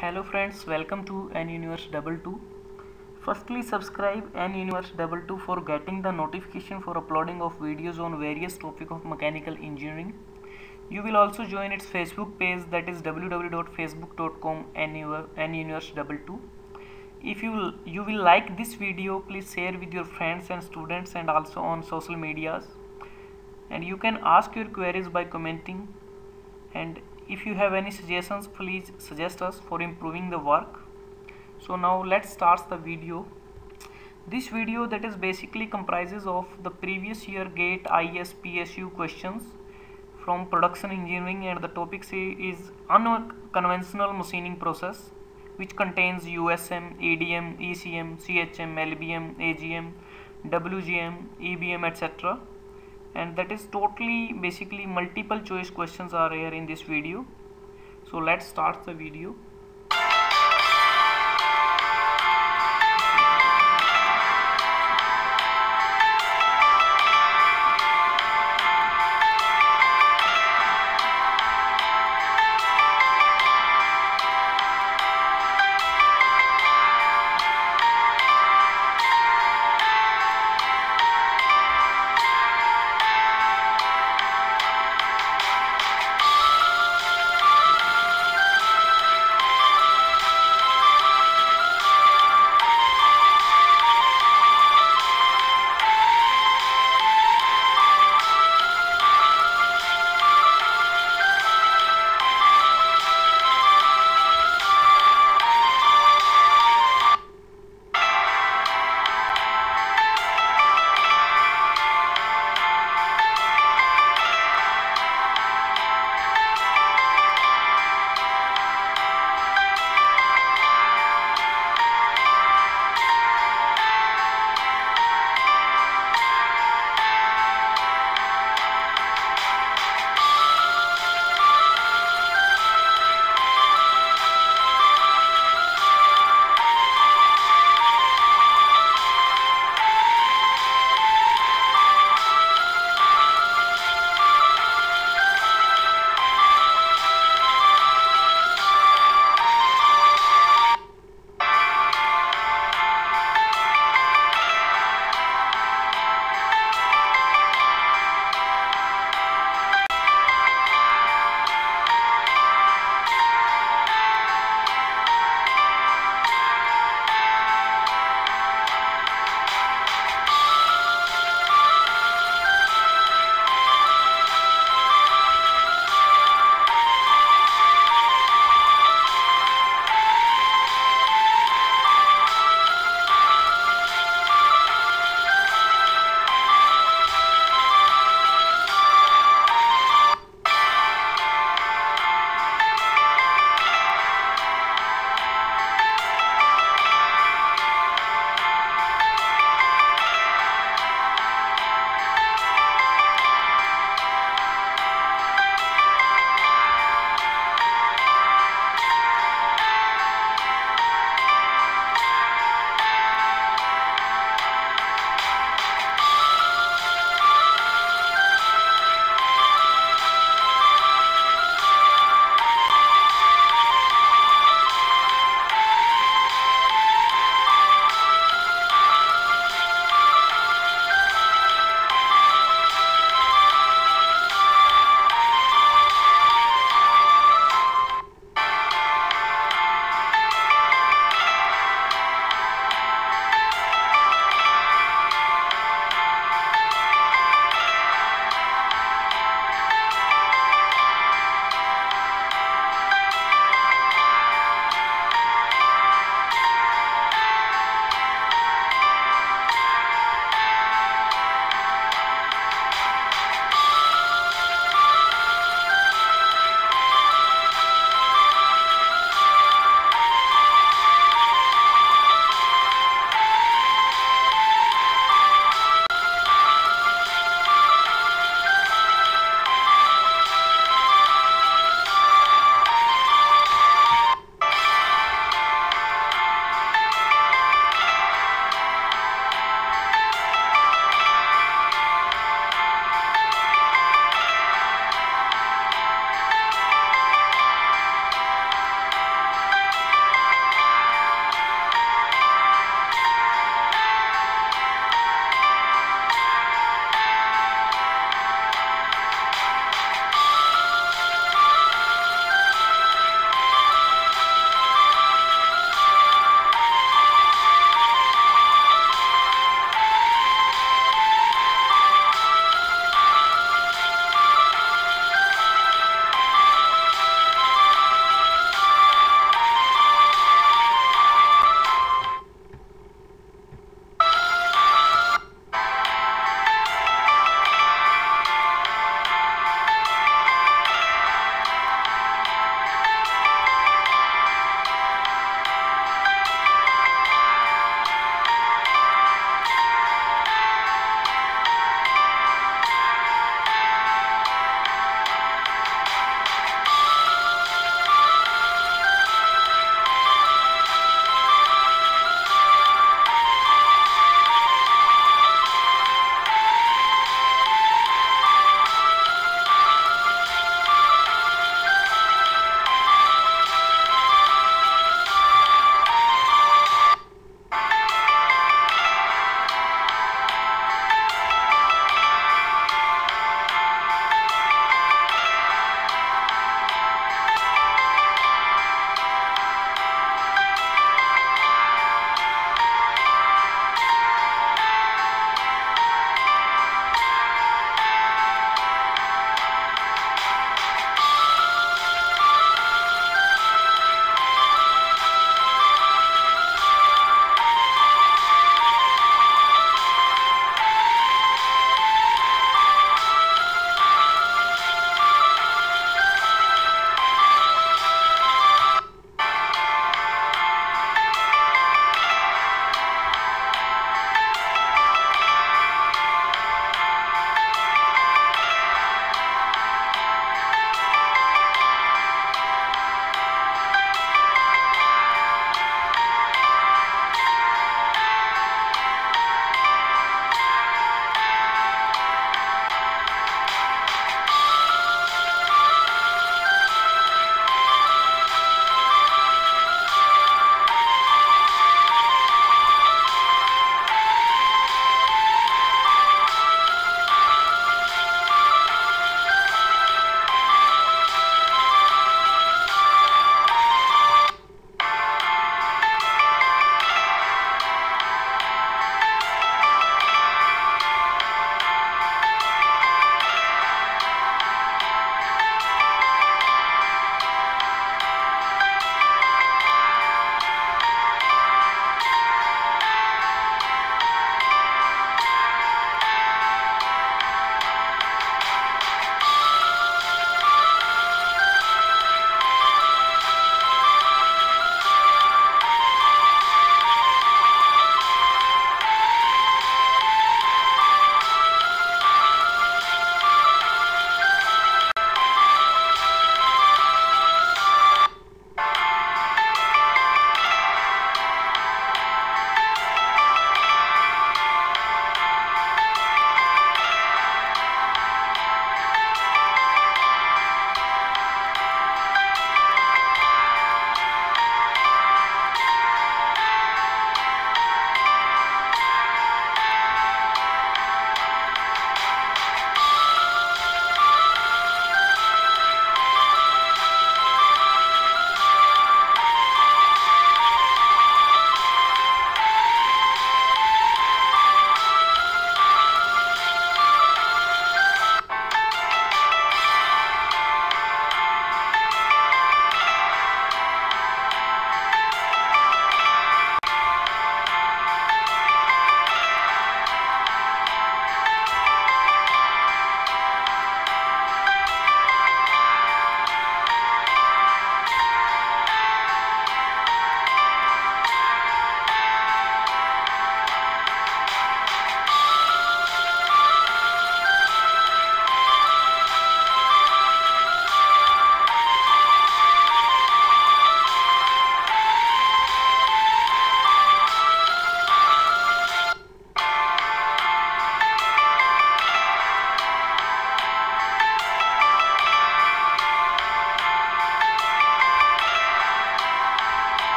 Hello friends, welcome to N Universe Double Two. Firstly, subscribe N Universe Double Two for getting the notification for uploading of videos on various topic of mechanical engineering. You will also join its Facebook page that is www.facebook.com N Universe Double Two. If you you will like this video, please share with your friends and students and also on social medias. And you can ask your queries by commenting and if you have any suggestions please suggest us for improving the work. So now let's start the video. This video that is basically comprises of the previous year gate IES PSU questions from production engineering and the topic is unconventional machining process which contains USM, EDM, ECM, CHM, LBM, AJM, WJM, EBM etc and that is totally basically multiple choice questions are here in this video. So let's start the video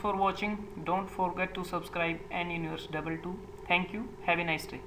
for watching. Don't forget to subscribe N Universe Double Two. Thank you. Have a nice day.